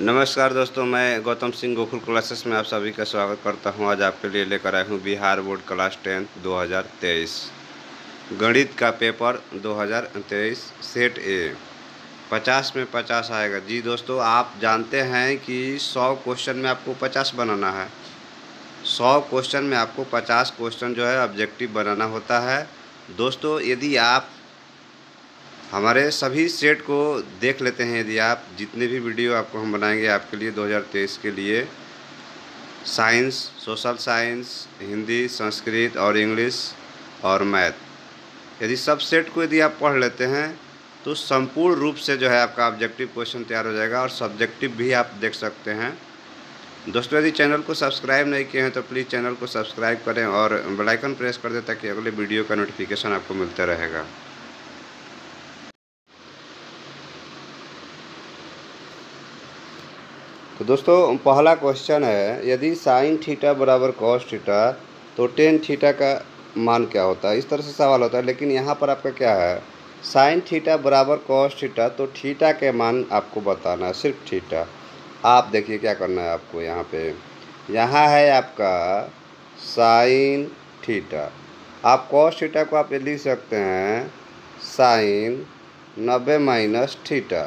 नमस्कार दोस्तों, मैं गौतम सिंह गोकुल क्लासेस में आप सभी का स्वागत करता हूँ। आज आपके लिए लेकर आया हूँ बिहार बोर्ड क्लास टेंथ 2023 गणित का पेपर 2023 सेट ए। 50 में 50 आएगा। जी दोस्तों, आप जानते हैं कि 100 क्वेश्चन में आपको 50 बनाना है। 100 क्वेश्चन में आपको 50 क्वेश्चन जो है, ऑब्जेक्टिव बनाना होता है। दोस्तों, यदि आप हमारे सभी सेट को देख लेते हैं यदि आप जितने भी वीडियो आपको हम बनाएँगे आपके लिए 2023 के लिए, science, social science, Hindi, Sanskrit और इंग्लिश और मैथ। यदि सब सेट को यदि आप पढ़ लेते हैं तो संपूर्ण रूप से जो है आपका ऑब्जेक्टिव क्वेश्चन तैयार हो जाएगा और सब्जेक्टिव भी आप देख सकते हैं। दोस्तों, यदि चैनल को सब्सक्राइब नहीं किए हैं तो प्लीज़ चैनल को सब्सक्राइब करें और बेलाइकन प्रेस कर दें ताकि अगले वीडियो का नोटिफिकेशन आपको मिलता रहेगा। तो दोस्तों, पहला क्वेश्चन है, यदि साइन थीटा बराबर कॉस थीटा तो टेन थीटा का मान क्या होता है? इस तरह से सवाल होता है, लेकिन यहाँ पर आपका क्या है? साइन थीटा बराबर कॉस थीटा तो थीटा के मान आपको बताना है, सिर्फ़ थीटा आप देखिए क्या करना है आपको यहाँ पे। यहाँ है आपका साइन थीटा आप कॉस थीटा को आप ये लिख सकते हैं साइन नब्बे माइनस थीटा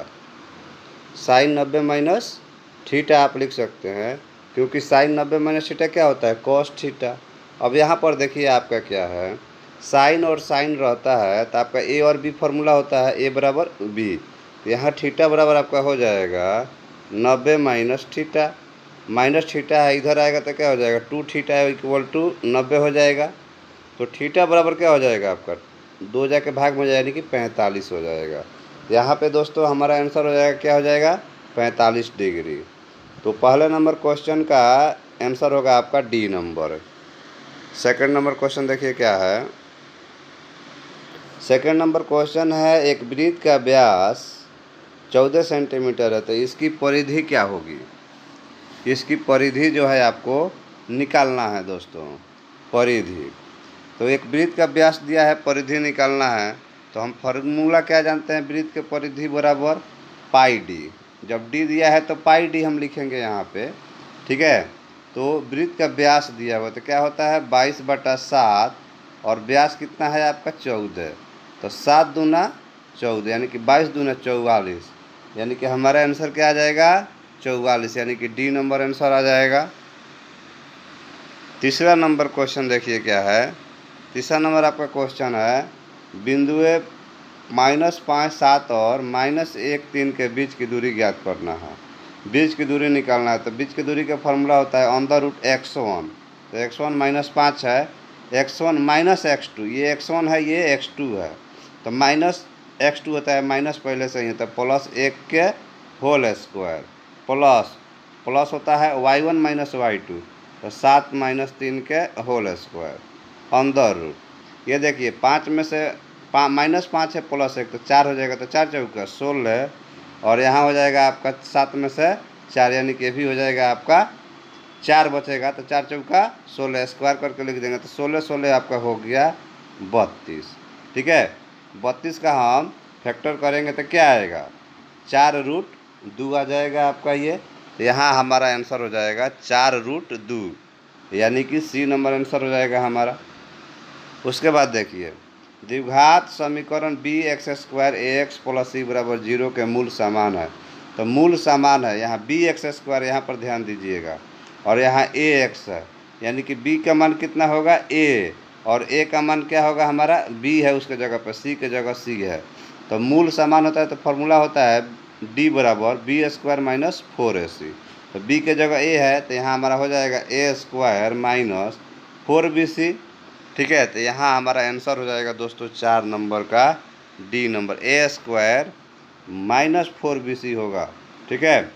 साइन नब्बे माइनस थीटा आप लिख सकते हैं, क्योंकि साइन नब्बे माइनस थीटा क्या होता है? Cos theta. अब यहाँ पर देखिए आपका क्या है? साइन और साइन रहता है तो आपका ए और बी फार्मूला होता है, ए बराबर बी। तो यहाँ थीटा बराबर आपका हो जाएगा नब्बे माइनस थीटा। माइनस थीटा है, इधर आएगा तो क्या हो जाएगा? टू थीटा इक्वल टू नब्बे हो जाएगा। तो थीटा बराबर क्या हो जाएगा आपका? दो जाके भाग में यानी कि पैंतालीस हो जाएगा। यहाँ पे दोस्तों हमारा आंसर हो जाएगा, क्या हो जाएगा? पैंतालीस डिग्री। तो पहले नंबर क्वेश्चन का आंसर होगा आपका D number. Second number question देखिए क्या है। सेकंड नंबर क्वेश्चन है, एक वृत्त का व्यास चौदह सेंटीमीटर है तो इसकी परिधि क्या होगी? इसकी परिधि जो है आपको निकालना है दोस्तों, परिधि। तो एक वृत्त का व्यास दिया है, परिधि निकालना है तो हम फार्मूला क्या जानते हैं वृत्त के परिधि बराबर? पाई डी। जब डी दिया है तो पाई डी हम लिखेंगे यहाँ पे, ठीक है? तो वृत्त का व्यास दिया हुआ तो क्या होता है? बाईस बटा सात, और व्यास कितना है आपका? चौदह। तो सात दूना चौदह, यानी कि बाईस दूना चौवालीस। यानी कि हमारा आंसर क्या आ जाएगा? चौवालीस, यानी कि डी नंबर आंसर आ जाएगा। तीसरा नंबर क्वेश्चन देखिए क्या है। तीसरा नंबर आपका क्वेश्चन है बिंदु माइनस पाँच सात और माइनस एक तीन के बीच की दूरी ज्ञात करना है। बीच की दूरी निकालना है तो बीच की दूरी का फॉर्मूला होता है द रूट एक्स वन तो एक्स वन माइनस पाँच है x one minus x two ये एक्स वन है, ये एक्स टू है। तो माइनस एक्स टू होता है माइनस पहले से ही तो प्लस एक के होल स्क्वायर प्लस प्लस होता है y one minus y two तो सात माइनस तीन के होल स्क्वायर अंदर रूट ये देखिए, पाँच में से पा, माइनस पाँच है प्लस एक तो चार हो जाएगा तो चार चौका, सोलह। और यहाँ हो जाएगा आपका सात में से चार, यानी कि भी हो जाएगा आपका चार बचेगा तो चार चौका, सोलह स्क्वायर करके लिख देंगे तो सोलह सोलह आपका हो गया बत्तीस। ठीक है? बत्तीस का हम फैक्टर करेंगे तो क्या आएगा? चार रूट दो आ जाएगा आपका ये तो यहाँ हमारा आंसर हो जाएगा चार रूट दो, यानी कि सी नंबर आंसर हो जाएगा हमारा। उसके बाद देखिए द्विघात समीकरण b x square a x plus c बराबर ज़ीरो के मूल समान है। तो मूल समान है। यहाँ बी एक्स स्क्वायर यहाँ पर ध्यान दीजिएगा। और यहाँ ए एक्स है। यानी कि बी का मान कितना होगा? ए और ए का मान क्या होगा हमारा? बी है उसके जगह पर। सी के जगह सी है। तो मूल समान होता है तो फॉर्मूला होता है डी बराबर b square minus four a c तो बी के जगह ए है तो यहाँ हमारा हो जाएगा a square minus four b c ठीक है तो यहाँ हमारा आंसर हो जाएगा दोस्तों चार नंबर का D number. A square minus four b c होगा, ठीक है?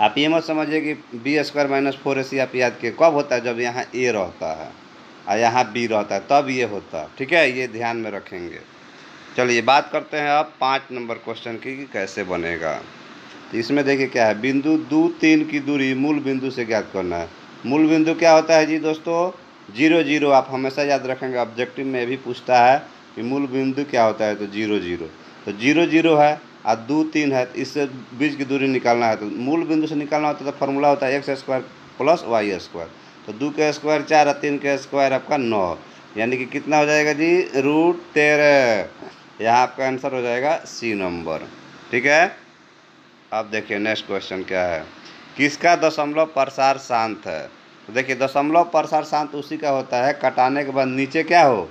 आप ये मत समझिए कि b square minus four a c आप याद किए, कब होता है? जब यहाँ ए रहता है और यहाँ बी रहता है, तब ये होता है, ठीक है? ये ध्यान में रखेंगे। चलिए बात करते हैं अब पाँच नंबर क्वेश्चन की कि कैसे बनेगा। तो इसमें देखिए क्या है, बिंदु दो, तीन की दूरी मूल बिंदु से ज्ञात करना है। मूल बिंदु क्या होता है जी दोस्तों? ज़ीरो ज़ीरो, आप हमेशा याद रखेंगे ऑब्जेक्टिव में भी पूछता है कि मूल बिंदु क्या होता है तो ज़ीरो ज़ीरो। तो ज़ीरो ज़ीरो है, और दो तीन है तो इससे बीच की दूरी निकालना है तो मूल बिंदु से निकालना होता है तो फार्मूला होता है x square plus y square तो दो के स्क्वायर चार, और तीन के स्क्वायर आपका नौ। यानी कि कितना हो जाएगा जी? रूट तेरह। यहाँ आपका आंसर हो जाएगा सी नंबर ठीक है? अब देखिए नेक्स्ट क्वेश्चन क्या है? किसका दशमलव प्रसार शांत है? तो देखिए, दशमलव प्रसार शांत उसी का होता है। कटाने के बाद नीचे क्या हो?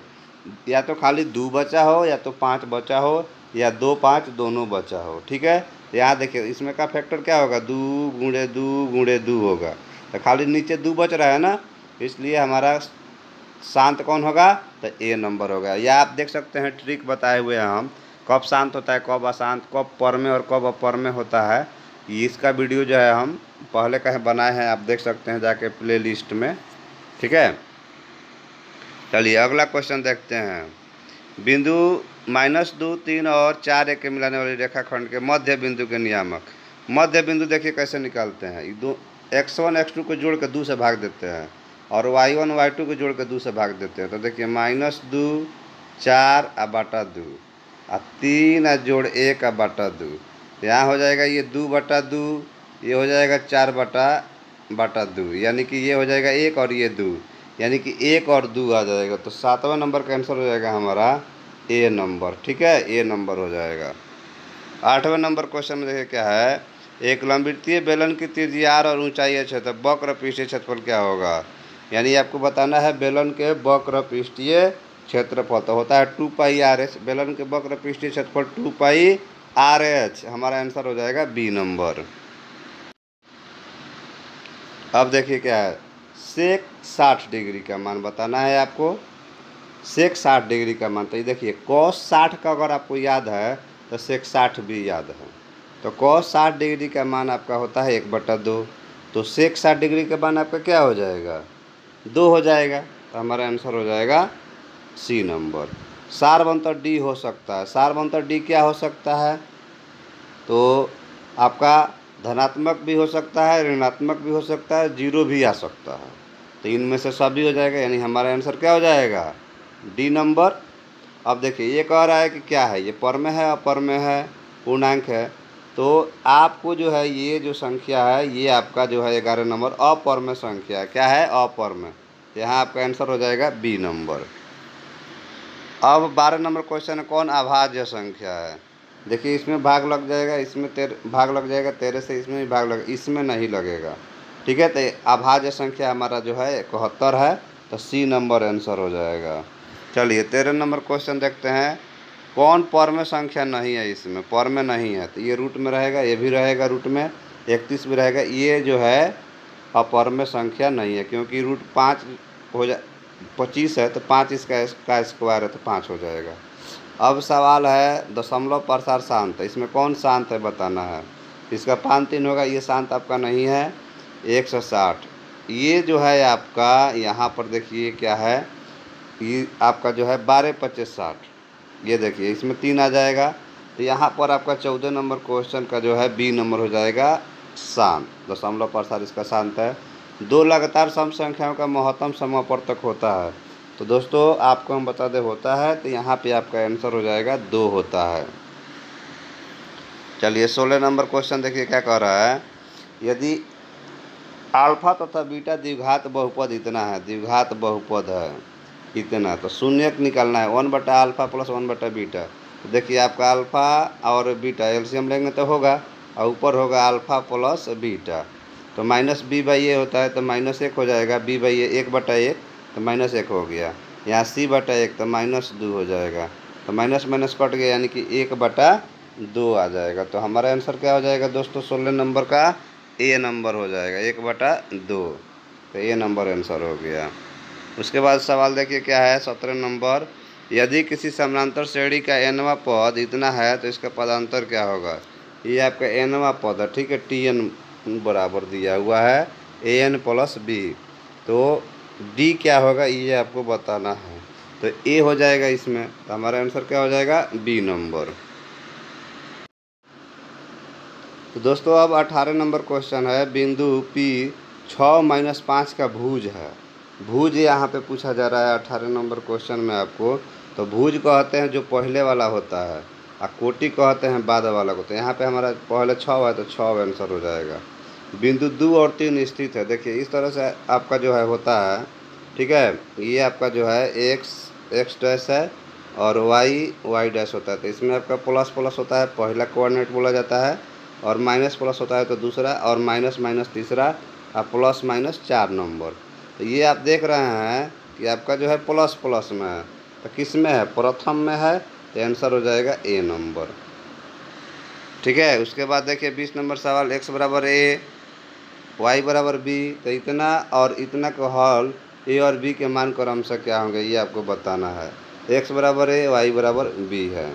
या तो खाली दो बचा हो, या तो पाँच बचा हो, या दो पाँच, दोनों बचा हो, ठीक है? यहाँ देखिए, इसमें का फैक्टर क्या होगा? दो गुणे दो गुणे दो होगा। तो खाली नीचे दो बच रहा है ना? इसलिए हमारा शांत कौन होगा? तो ए नंबर होगा। या आप देख सकते हैं, ट्रिक बताए हुए हैं हम। कब शांत होता है, कब अशांत, कब पर में और कब अपर में होता है। इसका वीडियो जो है हम पहले कहीं बनाए हैं, आप देख सकते हैं जाके प्ले लिस्ट में। ठीक है? चलिए, अगला क्वेश्चन देखते हैं। बिंदु माइनस दो, तीन और चार एक के मिलाने वाली रेखाखंड के मध्य बिंदु के नियामक। मध्य बिंदु देखिए कैसे निकालते हैं। दो एक्स वन एक्स टू को जोड़ के दो से भाग देते हैं और वाई वन वाई टू को जोड़ के दो से भाग देते हैं। तो देखिए, माइनस दो, चार आ बाटा दो। आ तीन आ जोड़ एक आ बाटा दो। यहाँ हो जाएगा ये दो बटा दो, ये हो जाएगा चार बटा बटा दो। यानी कि ये हो जाएगा एक और ये दो। यानी कि एक और दो आ जाएगा। तो सातवें नंबर का आंसर हो जाएगा हमारा ए नंबर। ठीक है? ए नंबर हो जाएगा। आठवें नंबर क्वेश्चन में देखिए क्या है? एक लंबितीय बेलन की त्रिज्या आर और ऊंचाई क्षेत्र वक्र पृष्ठीय क्षेत्रफल क्या होगा? यानी आपको बताना है बेलन के वक्र पृष्ठीय क्षेत्रफल। तो होता है टू पाई आर एस। बेलन के वक्र पृष्ठीय क्षेत्रफल टू पाई आर एच हमारा आंसर हो जाएगा बी नंबर। अब देखिए क्या है। सेक साठ डिग्री का मान बताना है आपको। सेक साठ डिग्री का मान। तो ये देखिए कॉस साठ का अगर आपको याद है तो सेक साठ भी याद है। तो कॉस साठ डिग्री का मान आपका होता है एक बटा दो। तो सेक साठ डिग्री का मान आपका क्या हो जाएगा? दो हो जाएगा। तो हमारा आंसर हो जाएगा सी नंबर। सार बंतर डी हो सकता है। सार बंतर डी क्या हो सकता है? तो आपका धनात्मक भी हो सकता है, ऋणात्मक भी हो सकता है, ज़ीरो भी आ सकता है। तो इनमें से सभी हो जाएगा, यानी हमारा आंसर क्या हो जाएगा? D number. अब देखिए, ये कह रहा है कि क्या है? ये पर में है, अपर में है, पूर्णांक है। तो आपको जो है, ये जो संख्या है, ये आपका जो है ग्यारह नंबर, अपर में संख्या है। क्या है? अपर में। यहाँ आपका आंसर हो जाएगा बी नंबर। अब बारह नंबर क्वेश्चन है, कौन अभाज्य संख्या है? देखिए, इसमें भाग लग जाएगा, इसमें तेर, भाग लग जाएगा, तेरह से इसमें भी भाग लग, इसमें नहीं लगेगा। ठीक है तो अभाज्य संख्या हमारा जो है, इकहत्तर है तो सी नंबर आंसर हो जाएगा। चलिए, तेरह नंबर क्वेश्चन देखते हैं। कौन पर में संख्या नहीं है इसमें? पर में नहीं है तो ये रूट में रहेगा, ये भी रहेगा रूट में, इकतीस भी रहेगा। ये जो है, अपर में संख्या नहीं है, क्योंकि रूट पाँच हो जा पच्चीस है तो पाँच इसका का स्क्वायर है तो पाँच हो जाएगा। अब सवाल है दशमलव प्रसार शांत, इसमें कौन शांत है बताना है। इसका पाँच तीन होगा, ये शांत आपका नहीं है, एक सौ साठ। ये जो है आपका, यहाँ पर देखिए क्या है, ये आपका जो है बारह पच्चीस साठ। ये देखिए, इसमें तीन आ जाएगा तो यहाँ पर आपका चौदह नंबर क्वेश्चन का जो है बी नंबर हो जाएगा शांत, दशमलव प्रसार इसका शांत है। दो लगातार सम संख्याओं का महत्तम समापर्तक होता है। तो दोस्तों, आपको हम बता दें, होता है तो यहाँ पे आपका आंसर हो जाएगा, दो होता है। चलिए, सोलह नंबर क्वेश्चन देखिए क्या कह रहा है। यदि अल्फ़ा तथा बीटा द्विघात बहुपद इतना है, द्विघात बहुपद है, इतना तो शून्य निकालना है वन बटा अल्फ़ा प्लस वन बटा बीटा तो देखिए, आपका अल्फ़ा और बीटा एलसीएम लेंगे तो होगा, और ऊपर होगा अल्फ़ा प्लस बीटा तो माइनस बी बाई ए होता है तो माइनस एक हो जाएगा, बी बाई ए एक बटा एक तो माइनस एक हो गया। यहाँ सी बटा एक तो माइनस दो हो जाएगा। तो माइनस माइनस कट गया, यानी कि एक बटा दो आ जाएगा। तो हमारा आंसर क्या हो जाएगा दोस्तों? सोलह नंबर का ए नंबर हो जाएगा, एक बटा दो। तो ए नंबर आंसर हो गया। उसके बाद सवाल देखिए क्या है, सत्रह नंबर। यदि किसी समानांतर श्रेणी का एनवा पद इतना है तो इसका पदांतर क्या होगा? ये आपका एनवा पद है, ठीक है? टी एन बराबर दिया हुआ है ए एन प्लस बी तो डी क्या होगा, ये आपको बताना है। तो ए हो जाएगा इसमें तो हमारा आंसर क्या हो जाएगा बी नंबर तो दोस्तों, अब अठारह नंबर क्वेश्चन है, बिंदु पी छः माइनस पाँच का भूज है। भूज यहाँ पे पूछा जा रहा है अठारह नंबर क्वेश्चन में आपको। तो भूज कहते हैं जो पहले वाला होता है और कोटि कहते हैं बाद वाला को। तो यहाँ पे हमारा पहले छः है तो छः आंसर हो जाएगा। बिंदु दो और तीन स्थित है। देखिए, इस तरह से आपका जो है होता है, ठीक है? ये आपका जो है एक्स एक्स डैश है और वाई वाई डैश होता है। तो इसमें आपका प्लस प्लस होता है, पहला कोऑर्डिनेट बोला जाता है और माइनस प्लस होता है तो दूसरा और माइनस माइनस तीसरा और प्लस माइनस चार नंबर तो ये आप देख रहे हैं कि आपका जो है प्लस प्लस में है। तो किसमें है? प्रथम में है तो आंसर हो जाएगा ए नंबर ठीक है? उसके बाद देखिए, बीस नंबर सवाल एक्स बराबर ए वाई बराबर बी तो इतना और इतना का हल ए और बी के मान क्रम से क्या होंगे, ये आपको बताना है। एक्स बराबर ए वाई बराबर बी है।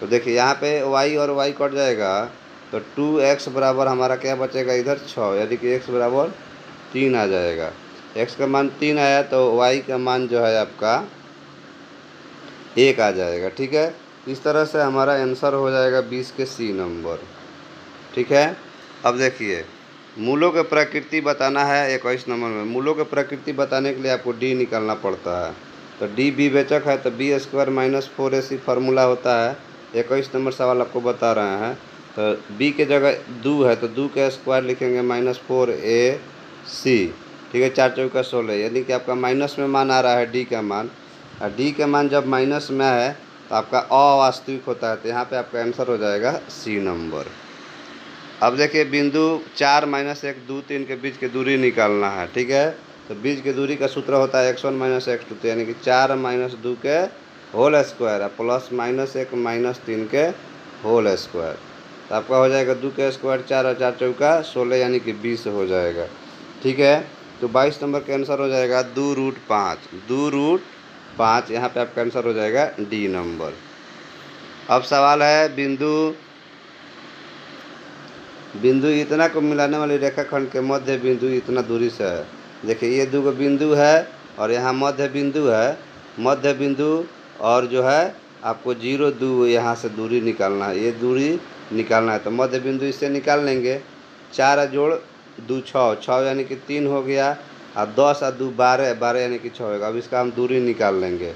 तो देखिए, यहाँ पे वाई और वाई कट जाएगा तो टू एक्स बराबर हमारा क्या बचेगा, इधर छः यानी कि एक्स बराबर तीन आ जाएगा। एक्स का मान तीन आया तो वाई का मान जो है आपका एक आ जाएगा, ठीक है? इस तरह से हमारा आंसर हो जाएगा बीस के सी नंबर ठीक है? अब देखिए मूलों के प्रकृति बताना है इक्कीस नंबर में। मूलों के प्रकृति बताने के लिए आपको डी निकालना पड़ता है। तो डी बी बेचक है तो b square minus four a c formula होता है। इक्कीस नंबर सवाल आपको बता रहे हैं। तो बी के जगह दो है तो दो का स्क्वायर लिखेंगे माइनस फोर ए सी ठीक है, चार चौका सोलह। यानी कि आपका माइनस में मान आ रहा है डी का मान। और डी का मान जब माइनस में है तो आपका अवास्तविक होता है तो यहाँ पे आपका आंसर हो जाएगा सी नंबर अब देखिए, बिंदु चार माइनस एक, दो, तीन के बीच की दूरी निकालना है, ठीक है? तो बीच की दूरी का सूत्र होता है x one minus x two तो यानी कि चार माइनस दो के होल स्क्वायर प्लस माइनस एक माइनस तीन के होल स्क्वायर। तो आपका हो जाएगा दो के स्क्वायर, चार और चार चौका, सोलह यानी कि बीस हो जाएगा, ठीक है? तो बाईस नंबर का आंसर हो जाएगा दो रूट पाँच, दो रूट पाँच, यहाँ पे आपका आंसर हो जाएगा डी नंबर। अब सवाल है, बिंदु बिंदु इतना को मिलाने वाली रेखाखंड के मध्य बिंदु इतना दूरी से है। देखिए, ये दो बिंदु है और यहाँ मध्य बिंदु है। मध्य बिंदु और जो है, आपको ज़ीरो दो यहाँ से दूरी निकालना है। ये दूरी निकालना है तो मध्य बिंदु इससे निकाल लेंगे। चार जोड़, दो छः छः यानी कि तीन हो गया और दस और दो बारह। बारह यानी कि छः होगा। अब इसका हम दूरी निकाल लेंगे।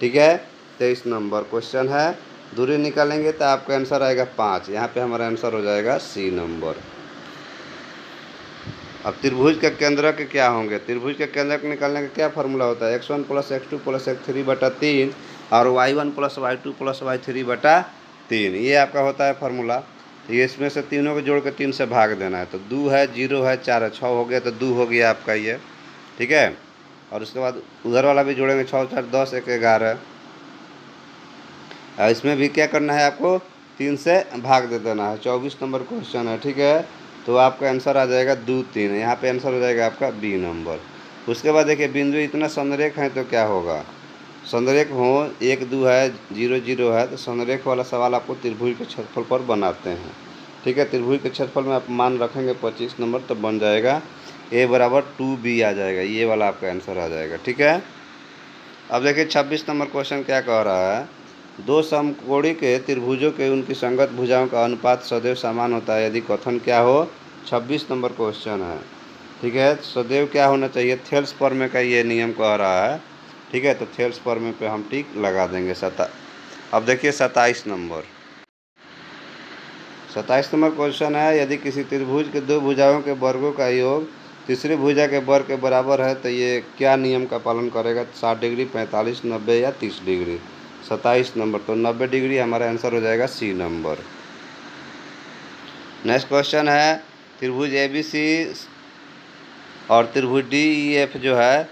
ठीक है? तेईस नंबर क्वेश्चन है। दूरी निकालेंगे तो आपका आंसर आएगा पाँच। यहाँ पे हमारा आंसर हो जाएगा सी नंबर। अब त्रिभुज के केंद्र के क्या होंगे? त्रिभुज के केंद्र के निकालने का क्या फार्मूला होता है? X one plus x two plus x three बटा तीन और y one plus y two plus y three बटा तीन। ये आपका होता है फार्मूला। ये इसमें से तीनों को जोड़ के तीन से भाग देना है। तो दो है, ज़ीरो है, चार है, छः हो गया तो दो हो गया आपका ये। ठीक है? और उसके बाद उधर वाला भी जोड़ेंगे, छः, चार, दस, एक, ग्यारह। इसमें भी क्या करना है आपको? तीन से भाग दे देना है। चौबीस नंबर क्वेश्चन है, ठीक है? तो आपका आंसर आ जाएगा दो तीन। यहाँ पे आंसर हो जाएगा आपका बी नंबर। उसके बाद देखिए, बिंदु इतना संरेख है तो क्या होगा? संरेख हो, एक दो है, ज़ीरो ज़ीरो है तो संरेख वाला सवाल आपको त्रिभुज के क्षेत्रफल पर बनाते हैं। ठीक है, त्रिभुज के क्षेत्रफल में आप मान रखेंगे पच्चीस नंबर तो बन जाएगा ए बराबर टू बी आ जाएगा। ये वाला आपका आंसर आ जाएगा, ठीक है? अब देखिए, छब्बीस नंबर क्वेश्चन क्या कह रहा है? दो समकोणी के त्रिभुजों के उनकी संगत भुजाओं का अनुपात सदैव समान होता है। यदि कथन क्या हो, छब्बीस नंबर क्वेश्चन है। ठीक है? सदैव क्या होना चाहिए? थेल्स पर में का ये नियम कह रहा है। ठीक है? तो थेल्स पर में पे हम टिक लगा देंगे सता। अब देखिए सत्ताईस नंबर। सत्ताईस नंबर क्वेश्चन है। यदि किसी त्रिभुज के दो भुजाओं के वर्गों का योग तीसरी भुजा के वर्ग के बराबर है तो ये क्या नियम का पालन करेगा? साठ डिग्री, पैंतालीस, नब्बे या तीस डिग्री। सत्ताईस नंबर तो नब्बे डिग्री हमारा आंसर हो जाएगा सी नंबर। नेक्स्ट क्वेश्चन है, त्रिभुज ए बी सी और त्रिभुज डी ई एफ़ जो है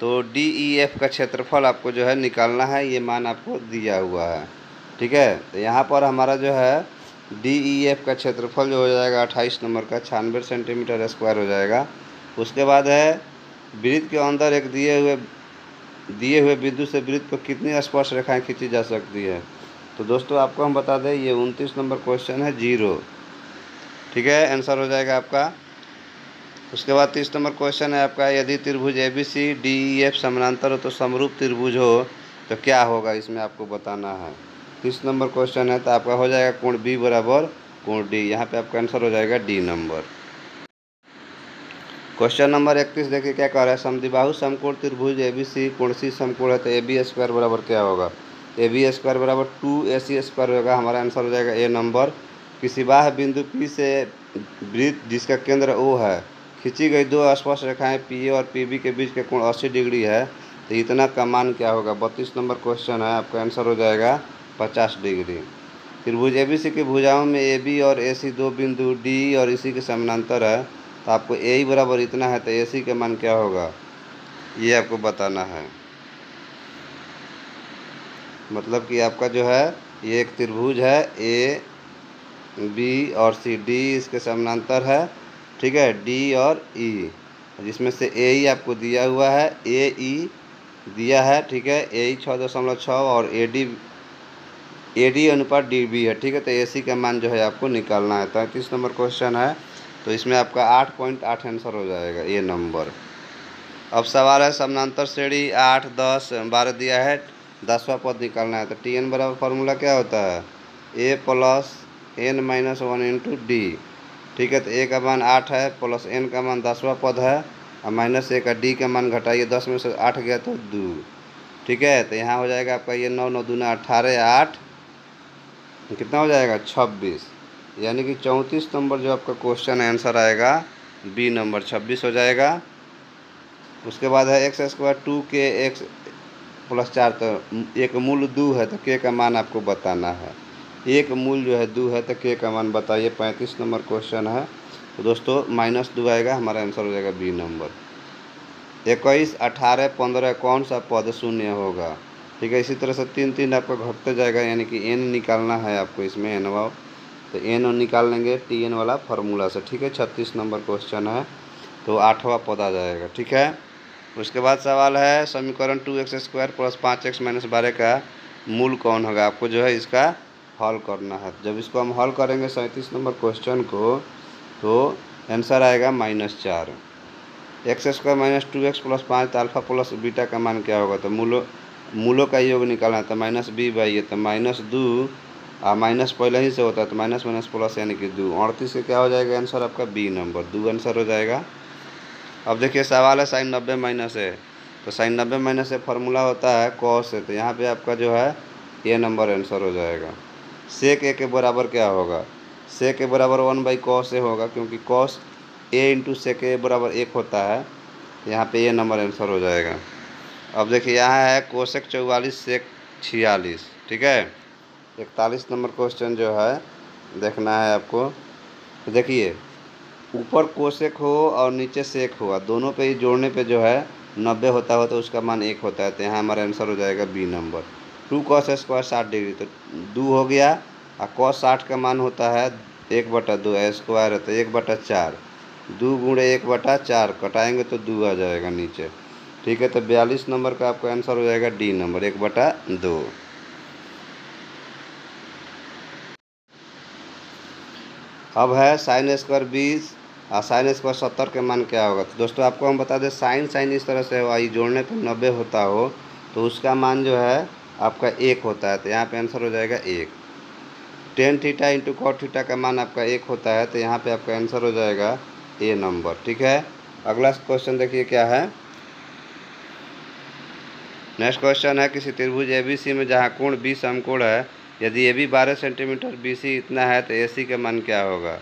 तो डी ई एफ़ का क्षेत्रफल आपको जो है निकालना है, ये मान आपको दिया हुआ है। ठीक है तो यहाँ पर हमारा जो है डी ई एफ़ का क्षेत्रफल जो हो जाएगा अट्ठाईस नंबर का, छियानवे सेंटीमीटर स्क्वायर हो जाएगा। उसके बाद है, वृत्त के अंदर एक दिए हुए दिए हुए बिंदु से वृत्त पर कितनी स्पर्श रेखाएँ खींची जा सकती है? तो दोस्तों, आपको हम बता दें, ये उनतीस नंबर क्वेश्चन है, ज़ीरो। ठीक है? आंसर हो जाएगा आपका। उसके बाद तीस नंबर क्वेश्चन है आपका, यदि त्रिभुज A B C D E F समानांतर हो तो समरूप त्रिभुज हो तो क्या होगा? इसमें आपको बताना है। तीस नंबर क्वेश्चन है तो आपका हो जाएगा कोण बी बराबर कोण डी यहाँ पे आपका आंसर हो जाएगा डी नंबर। क्वेश्चन नंबर इकतीस, देखिए क्या कह रहा है समदिबाहु समकोण त्रिभुज ए बी सी कोण सी समकोण है तो ए बी स्क्वायर बराबर क्या होगा? ए बी स्क्वायर बराबर टू ए सी स्क्वायर होगा, हमारा आंसर हो जाएगा ए नंबर किसी बाह बिंदु पी से वृत्त जिसका केंद्र ओ है, खींची गई दो स्पर्श रेखाएँ पी ए और पी बी के बीच के कोण अस्सी डिग्री है तो इतना का मान क्या होगा? बत्तीस नंबर क्वेश्चन है, आपका आंसर हो जाएगा पचास डिग्री. त्रिभुज ए बी सी की भुजाओं में ए बी और ए सी दो बिंदु डी और इसी के समानांतर है तो आपको ए ही बराबर इतना है तो ए सी का मान क्या होगा? ये आपको बताना है। मतलब कि आपका जो है ये एक त्रिभुज है ए बी और सी। डी इसके समानांतर है ठीक है? डी और ई। e, जिसमें से ए ई आपको दिया हुआ है ए ई दिया है ठीक है? ए ई छः दशमलव छः और ए डी ए डी अनुपात डी बी है ठीक है? तो ए सी का मान जो है आपको निकालना है। तैंतीस नंबर क्वेश्चन है तो इसमें आपका आठ पॉइंट आठ आंसर हो जाएगा, ये नंबर अब सवाल है समानांतर श्रेणी, आठ, दस, बारह दिया है, दसवा पद निकालना है तो टी एन बराबर फार्मूला क्या होता है? A plus n minus one into d ठीक है तो ए का मान आठ है प्लस एन का मान दसवा पद है, और माइनस ए का डी का मान घटाइए, दस में से आठ गया तो दो। ठीक है तो यहाँ हो जाएगा आपका ये नौ नौ दूना अठारह, आठ। कितना हो जाएगा? छब्बीस। यानी कि चौंतीस नंबर जो आपका क्वेश्चन आंसर आएगा बी नंबर छब्बीस हो जाएगा। उसके बाद है एक्स स्क्वायर टू के एक्स प्लस चार तो एक मूल दो है तो के का मान आपको बताना है। एक मूल जो है दो है तो के का मान बताइए, पैंतीस नंबर क्वेश्चन है। तो दोस्तों माइनस दो आएगा, हमारा आंसर हो जाएगा बी नंबर। इक्कीस, अठारह, पंद्रह, कौन सा पद शून्य होगा? ठीक है, इसी तरह से तीन तीन आपका घटते जाएगा, यानी कि एन निकालना है आपको इसमें एन वाव। तो एन निकाल लेंगे टी एन वाला फार्मूला से, ठीक है? छत्तीस नंबर क्वेश्चन है तो आठवां पद आ जाएगा, ठीक है? उसके बाद सवाल है, समीकरण टू एक्स स्क्वायर प्लस पाँच एक्स माइनस बारह का मूल कौन होगा? आपको जो है इसका हल करना है। जब इसको हम हल करेंगे सैंतीस नंबर क्वेश्चन को तो आंसर आएगा माइनस चार। X square minus two x plus पाँच अल्फ़ा प्लस बीटा का मान क्या होगा? तो मूलो, मूलों का योग निकालना है तो माइनस बी बाई तो माइनस दो और माइनस पहले ही से होता है तो माइनस माइनस प्लस यानी कि दो। अड़तीस से क्या हो जाएगा आंसर आपका बी नंबर दो आंसर हो जाएगा। अब देखिए, सवाल है साइन नब्बे माइनस है तो साइन नब्बे माइनस से फार्मूला होता है कॉस है तो यहाँ पे आपका जो है ए नंबर आंसर हो जाएगा। सेक ए के बराबर क्या होगा? सेक ए बराबर वन बाई कॉस ए होगा, क्योंकि कॉस ए इंटू सेक ए बराबर एक होता है। यहाँ पे ए नंबर आंसर हो जाएगा। अब देखिए, यहाँ है कोशेक चौवालीस सेक छियालीस। ठीक है? इकतालीस नंबर क्वेश्चन जो है, देखना है आपको। देखिए, ऊपर कोसेक हो और नीचे सेक हो दोनों पे ही जोड़ने पे जो है, नब्बे होता हो तो उसका मान एक होता है तो यहाँ हमारा आंसर हो जाएगा b number two cos square साठ डिग्री तो दो हो गया, और कॉस साठ का मान होता है एक बटा दो स्क्वायर है तो एक बटा चार. दो गुणे एक बटा चार, कटाएँगे तो दो आ जाएगा नीचे. ठीक है तो बयालीस नंबर का आपका आंसर हो जाएगा डी नंबर एक बटा दो. अब है साइन स्क्वायर बीस और साइन स्क्वायर सत्तर के मान क्या होगा? तो दोस्तों, आपको हम बता दें साइन साइन इस तरह से हो जोड़ने पर नब्बे होता हो तो उसका मान जो है, आपका एक होता है तो यहाँ पे आंसर हो जाएगा एक। Tan theta into cot theta का मान आपका एक होता है तो यहाँ पे आपका आंसर हो जाएगा ए नंबर ठीक है? अगला क्वेश्चन देखिए क्या है। नेक्स्ट क्वेश्चन है, किसी त्रिभुज ABC में जहाँ कोण बी समकोण है यदि ए बी बारह सेंटीमीटर बी सी इतना है तो ए सी का मान क्या होगा?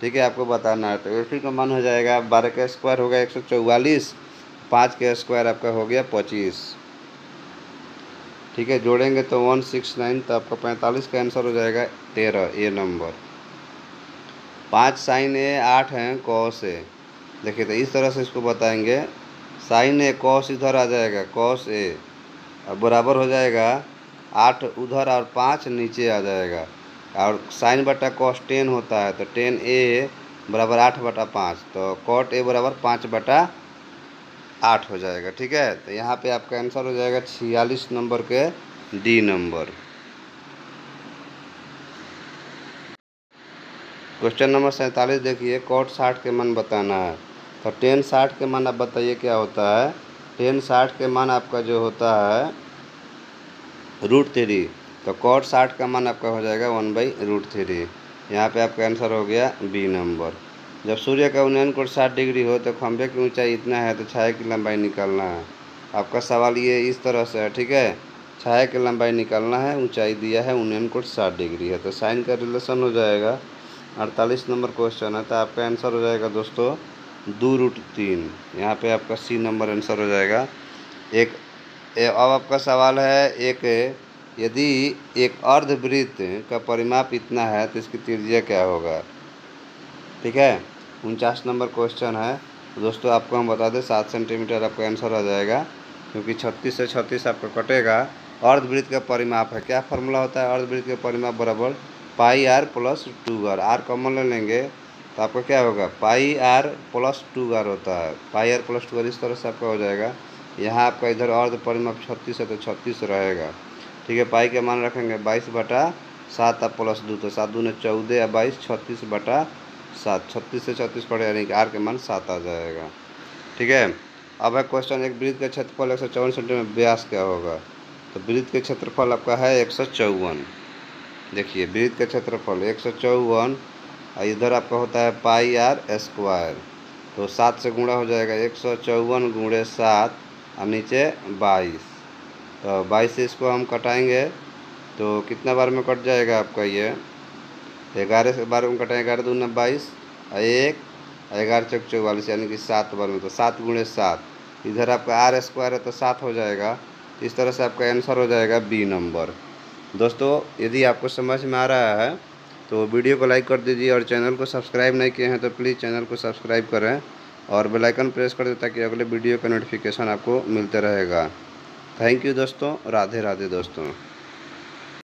ठीक है, आपको बताना है। तो ए सी का मान हो जाएगा, बारह का स्क्वायर होगा एक सौ चौवालीस, पाँच का स्क्वायर आपका हो गया पच्चीस। ठीक है, जोड़ेंगे तो वन सिक्स नाइन तो आपका पैंतालीस का आंसर हो जाएगा तेरह ए नंबर पाँच साइन ए आठ हैं कॉस ए देखिए तो इस तरह से इसको बताएँगे। साइन ए कॉस इधर आ जाएगा कॉस ए अब बराबर हो जाएगा आठ उधर और पाँच नीचे आ जाएगा। और साइन बटा कॉस टेन होता है तो टेन ए बराबर आठ बटा पाँच तो कॉट ए बराबर पाँच बटा आठ हो जाएगा, ठीक है? तो यहाँ पे आपका आंसर हो जाएगा छियालीस नंबर के डी नंबर। क्वेश्चन नंबर सैंतालीस, देखिए कॉट साठ के मान बताना है। तो टेन साठ के मान आप बताइए क्या होता है? टेन साठ के मान आपका जो होता है रूट थ्री तो कॉट साठ का मान आपका हो जाएगा वन बाई रूट थ्री यहाँ पे आपका आंसर हो गया बी नंबर जब सूर्य का उन्नयन कोण साठ डिग्री हो तो खंभे की ऊंचाई इतना है तो छाया की लंबाई निकालना है। आपका सवाल ये इस तरह से है, ठीक है? छाया की लंबाई निकालना है, ऊंचाई दिया है, उन्नयन कोट साठ डिग्री है तो साइन का रिलेशन हो जाएगा। अड़तालीस नंबर क्वेश्चन है तो आपका आंसर हो जाएगा दोस्तों, दो रूट तीन। यहाँ पे आपका सी नंबर आंसर हो जाएगा। एक अब आपका सवाल है, एक, यदि एक अर्धवृत्त का परिमाप इतना है तो इसकी त्रिज्या क्या होगा? ठीक है? उनचास नंबर क्वेश्चन है। दोस्तों, आपको हम बता दें, सात सेंटीमीटर आपका आंसर आ जाएगा, क्योंकि छत्तीस से छत्तीस आपका कटेगा। अर्धवृत्त का परिमाप है, क्या फॉर्मूला होता है अर्धवृत्त का परिमाप बराबर? Pi r plus two r. R common ले लेंगे तो आपका क्या होगा? Pi r plus two r होता है। Pi r plus two r इस तरह से आपका हो जाएगा। यहाँ आपका इधर अर्ध परिमाप छत्तीस है तो छत्तीस रहेगा। ठीक है, पाई के मान रखेंगे बाईस बटा सात प्लस दो तो सात दो ने चौदह या बाईस, छत्तीस बटा सात। छत्तीस से छत्तीस पड़े यानी कि आर के मान सात आ जाएगा। ठीक है, अब है क्वेश्चन एक वृत्त का क्षेत्रफल एक सौ चौवन सेंटीमीटर व्यास क्या होगा? तो वृत्त के क्षेत्रफल आपका है एक सौ चौवन। देखिए, वृत्त का क्षेत्रफल एक सौ चौवन, और इधर आपका होता है पाई आर स्क्वायर। तो सात से गुणा हो जाएगा एक सौ चौवन गुणे सात और नीचे बाईस। तो बाईस से इसको हम कटाएँगे तो कितना बार में कट जाएगा आपका ये? ग्यारह से बारह में कटाएँ, ग्यारह दूना बाईस, एक, ग्यारह चौक चौवालीस, यानी कि सात बार में तो सात गुणे सात। इधर आपका आर स्क्वायर है तो सात हो जाएगा। इस तरह से आपका आंसर हो जाएगा बी नंबर। दोस्तों, यदि आपको समझ में आ रहा है तो वीडियो को लाइक कर दीजिए और चैनल को सब्सक्राइब नहीं किए हैं तो प्लीज़ चैनल को सब्सक्राइब करें। और बेल आइकन प्रेस कर दें ताकि अगले वीडियो का नोटिफिकेशन आपको मिलते रहेगा। थैंक यू दोस्तों राधे राधे दोस्तों।